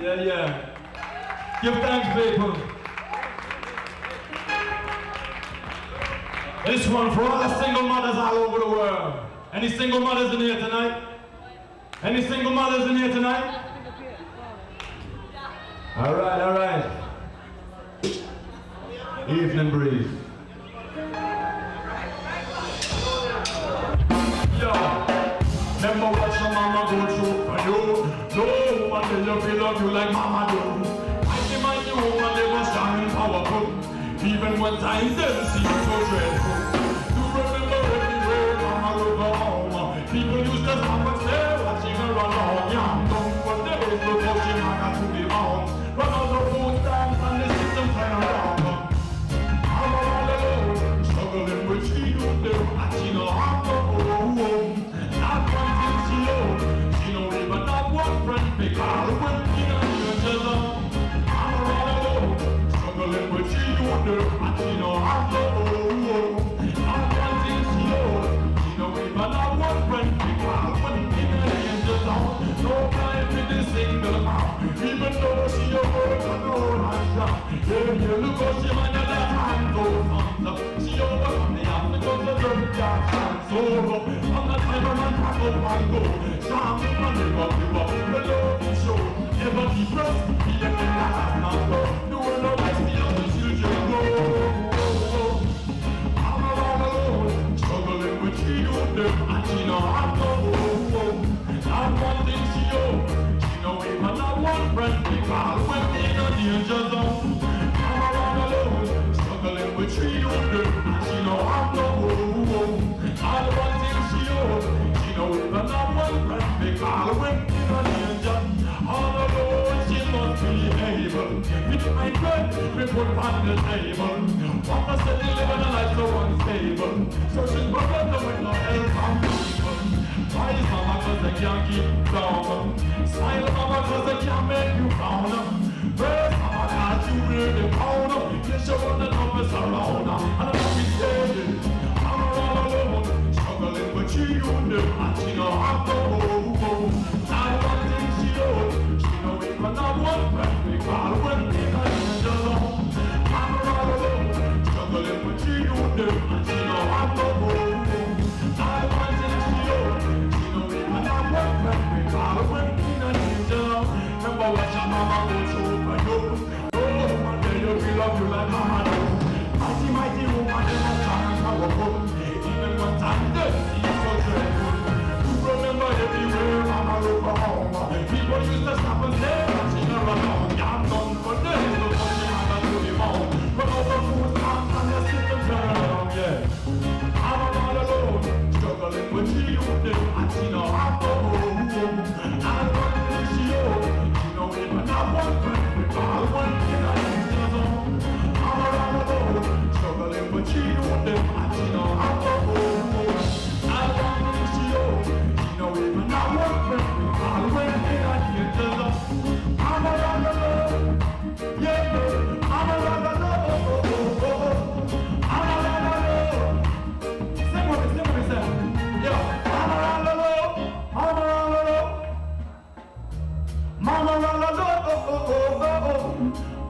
Yeah, yeah. Give thanks, people. This one for all the single mothers all over the world. Any single mothers in here tonight? Any single mothers in here tonight? All right, all right. Evening breeze. Yo, remember what your mama go through for you. No woman will you feel love you like mama do. Mighty, mighty woman, they were strong and powerful. Even when times didn't seem so dreadful. And go. Be a best the. I'm alone. Struggling with know one thing she. She one friend. In a danger zone. It's my bread we put on the table. What must they living a life so unstable? Searching for better with no help from. Why is mama cause they can't keep down? Smile mama cause they can't make you frown. Praise mama cause you really pound. Yes you run the numbers around. And mama go through for you. Oh, one day you feel love you like mama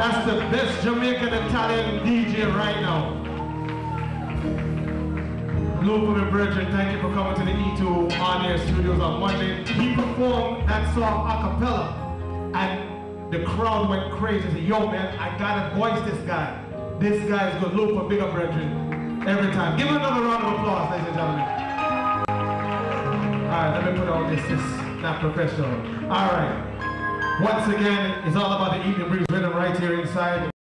That's the best Jamaican Italian DJ right now. Blue and Bridget, thank you for coming to the E2 On Air Studios on Monday. He performed that song a cappella and the crowd went crazy. Said, Yo man, I gotta voice this guy. This guy is good. Look for bigger Bridget every time. Give him another round of applause, ladies and gentlemen. Alright, let me put on this. This is not professional. Alright. Once again, it's all about the evening breeze rhythm right here inside.